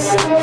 ¿Cómo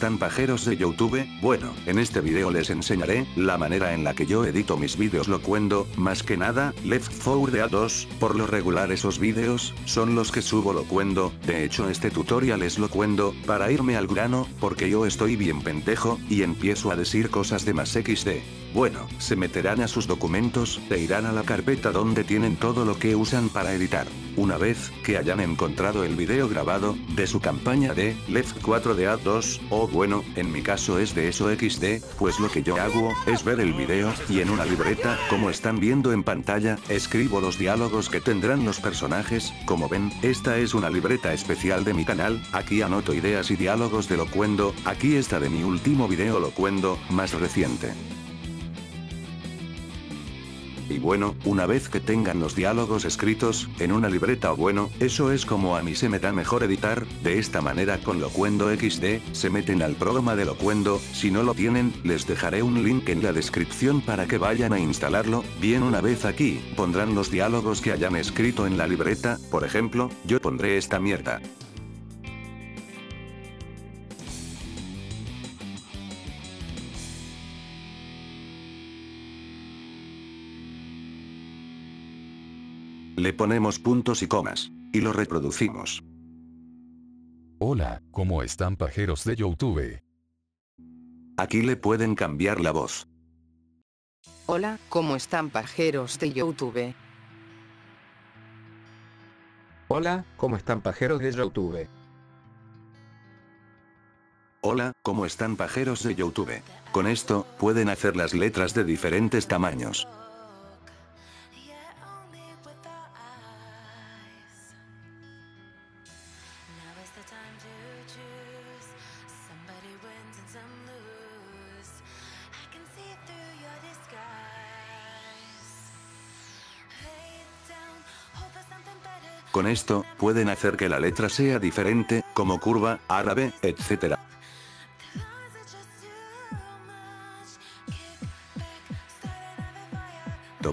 están pajeros de Youtube? Bueno, en este video les enseñaré, la manera en la que yo edito mis vídeos locuendo, más que nada, Left 4 Dead 2, por lo regular esos vídeos, son los que subo locuendo, de hecho este tutorial es locuendo, para irme al grano, porque yo estoy bien pendejo, y empiezo a decir cosas de más XD. Bueno, se meterán a sus documentos, e irán a la carpeta donde tienen todo lo que usan para editar. Una vez que hayan encontrado el video grabado, de su campaña de Left 4 de A2, o bueno, en mi caso es de eso XD, pues lo que yo hago, es ver el video, y en una libreta, como están viendo en pantalla, escribo los diálogos que tendrán los personajes, como ven, esta es una libreta especial de mi canal, aquí anoto ideas y diálogos de Locuendo, aquí está de mi último video Locuendo, más reciente. Y bueno, una vez que tengan los diálogos escritos, en una libreta o bueno, eso es como a mí se me da mejor editar, de esta manera con Locuendo XD, se meten al programa de Locuendo, si no lo tienen, les dejaré un link en la descripción para que vayan a instalarlo, bien una vez aquí, pondrán los diálogos que hayan escrito en la libreta, por ejemplo, yo pondré esta mierda. Le ponemos puntos y comas. Y lo reproducimos. Hola, ¿cómo están pajeros de Youtube? Aquí le pueden cambiar la voz. Hola, ¿cómo están pajeros de Youtube? Hola, ¿cómo están pajeros de Youtube? Hola, ¿cómo están pajeros de Youtube? Con esto, pueden hacer las letras de diferentes tamaños. Con esto, pueden hacer que la letra sea diferente, como curva, árabe, etc.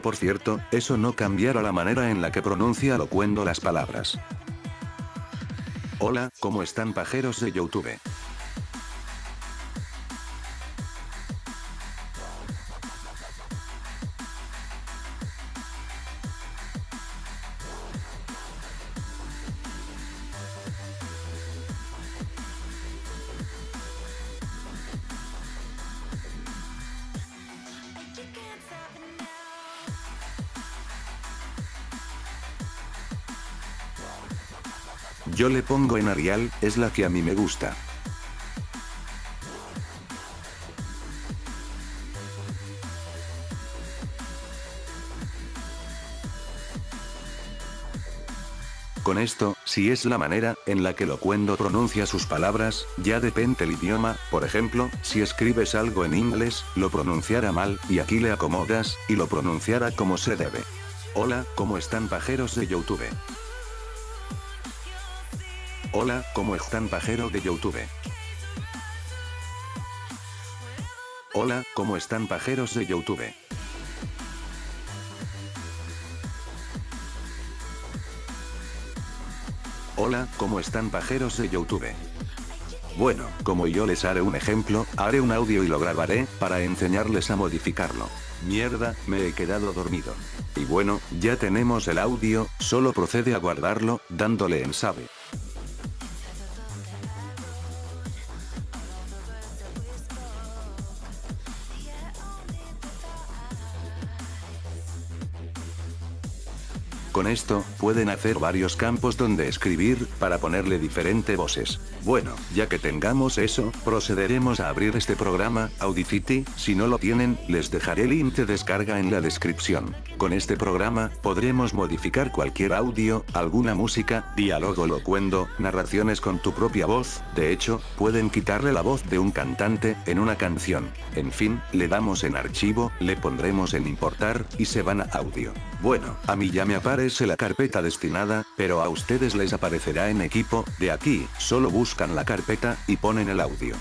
Por cierto, eso no cambiará la manera en la que pronuncia Locuendo las palabras. Hola, ¿cómo están pajeros de Youtube? Yo le pongo en Arial, es la que a mí me gusta. Con esto, si es la manera en la que Locuendo pronuncia sus palabras, ya depende el idioma, por ejemplo, si escribes algo en inglés, lo pronunciará mal, y aquí le acomodas, y lo pronunciará como se debe. Hola, ¿cómo están pajeros de Youtube? Hola, ¿cómo están pajero de Youtube? Hola, ¿cómo están pajeros de Youtube? Hola, ¿cómo están pajeros de Youtube? Bueno, como yo les haré un ejemplo, haré un audio y lo grabaré, para enseñarles a modificarlo. Mierda, me he quedado dormido. Y bueno, ya tenemos el audio, solo procede a guardarlo, dándole en save. Con esto, pueden hacer varios campos donde escribir, para ponerle diferente voces. Bueno, ya que tengamos eso, procederemos a abrir este programa, Audacity, si no lo tienen, les dejaré el link de descarga en la descripción. Con este programa, podremos modificar cualquier audio, alguna música, diálogo locuendo, narraciones con tu propia voz, de hecho, pueden quitarle la voz de un cantante, en una canción. En fin, le damos en archivo, le pondremos en importar, y se van a audio. Bueno, a mí ya me aparece la carpeta destinada, pero a ustedes les aparecerá en equipo, de aquí, solo buscan la carpeta, y ponen el audio.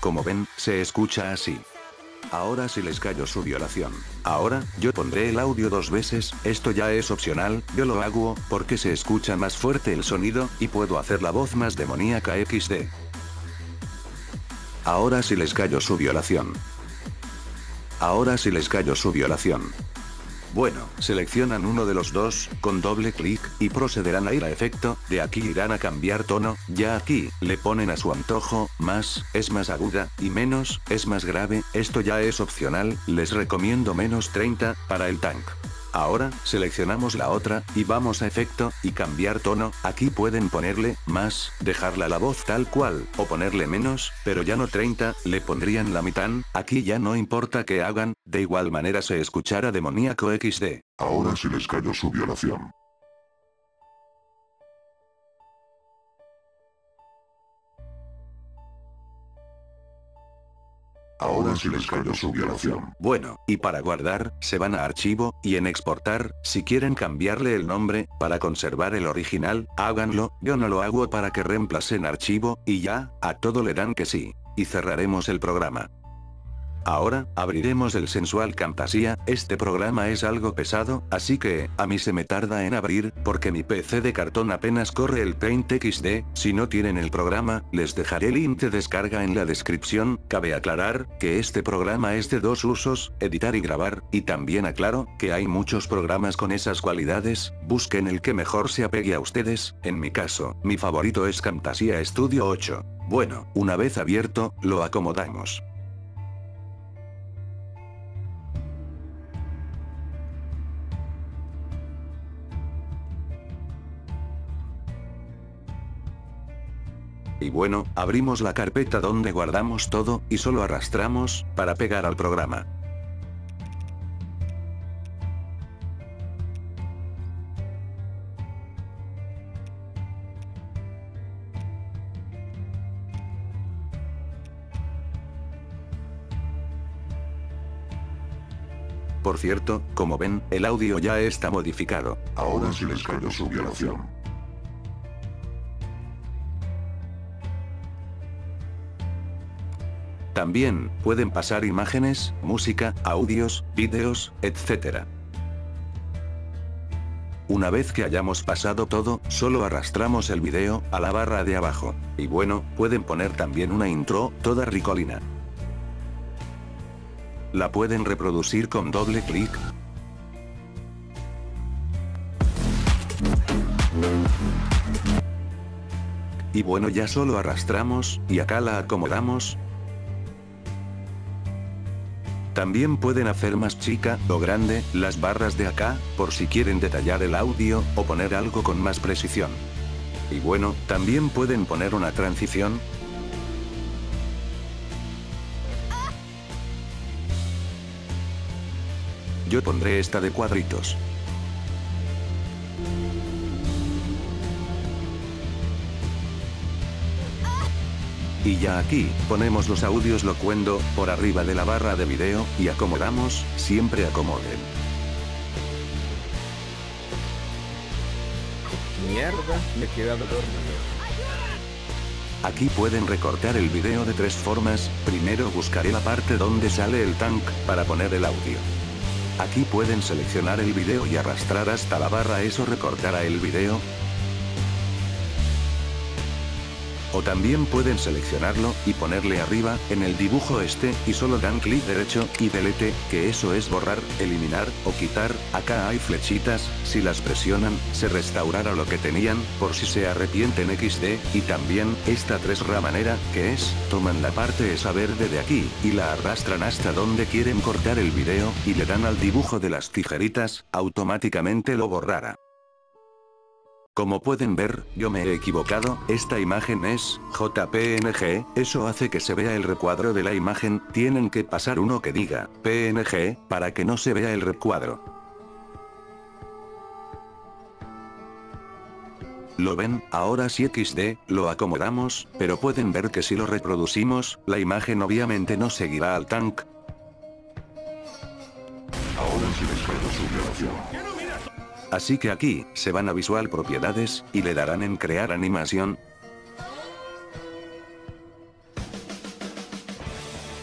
Como ven, se escucha así. Ahora si les callo su violación. Ahora, yo pondré el audio dos veces, esto ya es opcional, yo lo hago, porque se escucha más fuerte el sonido, y puedo hacer la voz más demoníaca XD. Ahora si les callo su violación. Ahora si les callo su violación. Bueno, seleccionan uno de los dos, con doble clic, y procederán a ir a efecto, de aquí irán a cambiar tono, ya aquí, le ponen a su antojo, más, es más aguda, y menos, es más grave, esto ya es opcional, les recomiendo menos 30, para el tank. Ahora, seleccionamos la otra, y vamos a efecto, y cambiar tono, aquí pueden ponerle, más, dejarla la voz tal cual, o ponerle menos, pero ya no 30, le pondrían la mitad, aquí ya no importa que hagan, de igual manera se escuchará demoníaco XD. Ahora si les callo su violación. Ahora si les callo su violación. Bueno, y para guardar, se van a archivo, y en exportar, si quieren cambiarle el nombre, para conservar el original, háganlo, yo no lo hago para que reemplacen archivo, y ya, a todo le dan que sí. Y cerraremos el programa. Ahora, abriremos el sensual Camtasia, este programa es algo pesado, así que, a mí se me tarda en abrir, porque mi PC de cartón apenas corre el Paint XD, si no tienen el programa, les dejaré el link de descarga en la descripción, cabe aclarar, que este programa es de dos usos, editar y grabar, y también aclaro, que hay muchos programas con esas cualidades, busquen el que mejor se apegue a ustedes, en mi caso, mi favorito es Camtasia Studio 8. Bueno, una vez abierto, lo acomodamos. Y bueno, abrimos la carpeta donde guardamos todo, y solo arrastramos, para pegar al programa. Por cierto, como ven, el audio ya está modificado. Ahora si les callo su violación. También, pueden pasar imágenes, música, audios, vídeos, etc. Una vez que hayamos pasado todo, solo arrastramos el video, a la barra de abajo. Y bueno, pueden poner también una intro, toda ricolina. La pueden reproducir con doble clic. Y bueno ya solo arrastramos, y acá la acomodamos, también pueden hacer más chica, o grande, las barras de acá, por si quieren detallar el audio, o poner algo con más precisión. Y bueno, también pueden poner una transición. Yo pondré esta de cuadritos. Y ya aquí, ponemos los audios locuendo, por arriba de la barra de video, y acomodamos, siempre acomoden. Mierda, me he quedado dormido. Aquí pueden recortar el video de tres formas, primero buscaré la parte donde sale el tank, para poner el audio. Aquí pueden seleccionar el video y arrastrar hasta la barra eso recortará el video, O también pueden seleccionarlo, y ponerle arriba, en el dibujo este, y solo dan clic derecho, y delete, que eso es borrar, eliminar, o quitar, acá hay flechitas, si las presionan, se restaurará lo que tenían, por si se arrepienten XD, y también, esta 3 manera, que es, toman la parte esa verde de aquí, y la arrastran hasta donde quieren cortar el video, y le dan al dibujo de las tijeritas, automáticamente lo borrará. Como pueden ver, yo me he equivocado, esta imagen es JPNG, eso hace que se vea el recuadro de la imagen, tienen que pasar uno que diga PNG, para que no se vea el recuadro. ¿Lo ven? Ahora sí XD, lo acomodamos, pero pueden ver que si lo reproducimos, la imagen obviamente no seguirá al tank. Ahora descarga su. Así que aquí, se van a Visual Propiedades, y le darán en Crear Animación.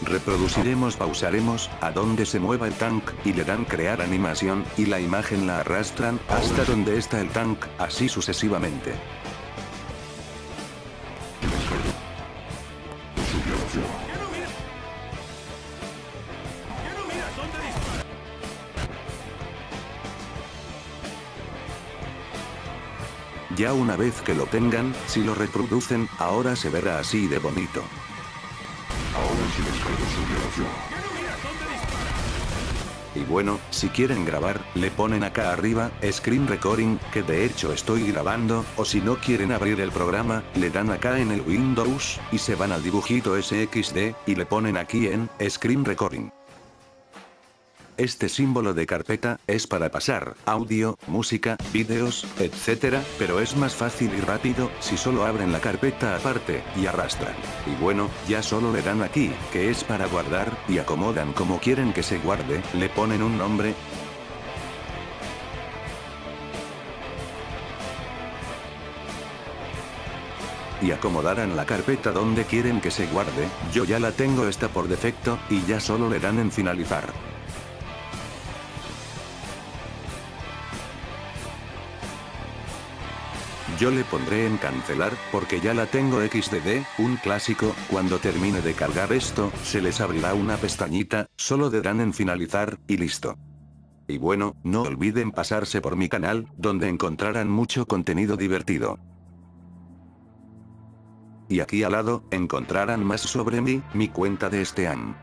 Reproduciremos pausaremos, a donde se mueva el tank, y le dan crear animación, y la imagen la arrastran, hasta donde está el tank, así sucesivamente. Ya una vez que lo tengan, si lo reproducen, ahora se verá así de bonito. Ahora se descarga su violación. Y bueno, si quieren grabar, le ponen acá arriba, Screen Recording, que de hecho estoy grabando, o si no quieren abrir el programa, le dan acá en el Windows, y se van al dibujito SXD, y le ponen aquí en, Screen Recording. Este símbolo de carpeta, es para pasar, audio, música, vídeos, etc., pero es más fácil y rápido, si solo abren la carpeta aparte, y arrastran. Y bueno, ya solo le dan aquí, que es para guardar, y acomodan como quieren que se guarde, le ponen un nombre, y acomodarán la carpeta donde quieren que se guarde, yo ya la tengo esta por defecto, y ya solo le dan en finalizar. Yo le pondré en cancelar, porque ya la tengo XDD, un clásico, cuando termine de cargar esto, se les abrirá una pestañita, solo darán en finalizar, y listo. Y bueno, no olviden pasarse por mi canal, donde encontrarán mucho contenido divertido. Y aquí al lado, encontrarán más sobre mí, mi cuenta de este año.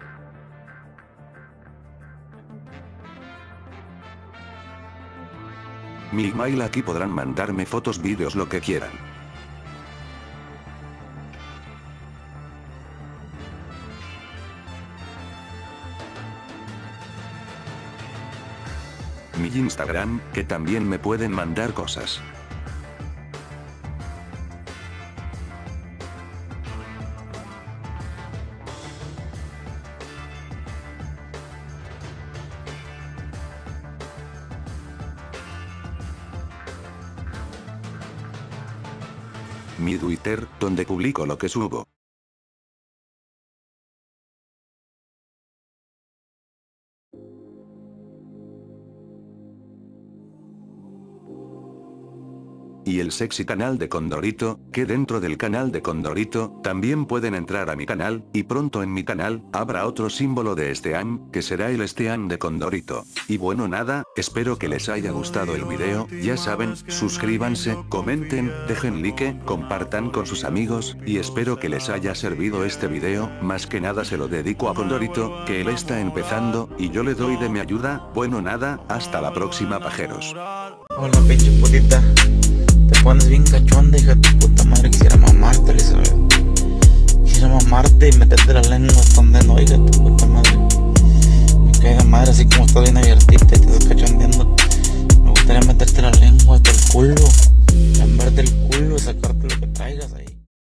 Mi email aquí podrán mandarme fotos, vídeos, lo que quieran. Mi Instagram, que también me pueden mandar cosas. Mi Twitter, donde publico lo que subo. Y el sexy canal de Condorito, que dentro del canal de Condorito, también pueden entrar a mi canal, y pronto en mi canal, habrá otro símbolo de Esteam, que será el Esteam de Condorito. Y bueno nada, espero que les haya gustado el video, ya saben, suscríbanse, comenten, dejen like, compartan con sus amigos, y espero que les haya servido este video, más que nada se lo dedico a Condorito, que él está empezando, y yo le doy de mi ayuda, bueno nada, hasta la próxima pajeros. Hola pinche te pones bien cachonda, hija tu puta madre. Quisiera mamarte, Elizabeth. Quisiera mamarte y meterte la lengua donde no, hija tu puta madre. Me cae de madre, así como estás bien abiertita y te estás cachondeando. Me gustaría meterte la lengua hasta el culo, lamberte el culo, sacarte lo que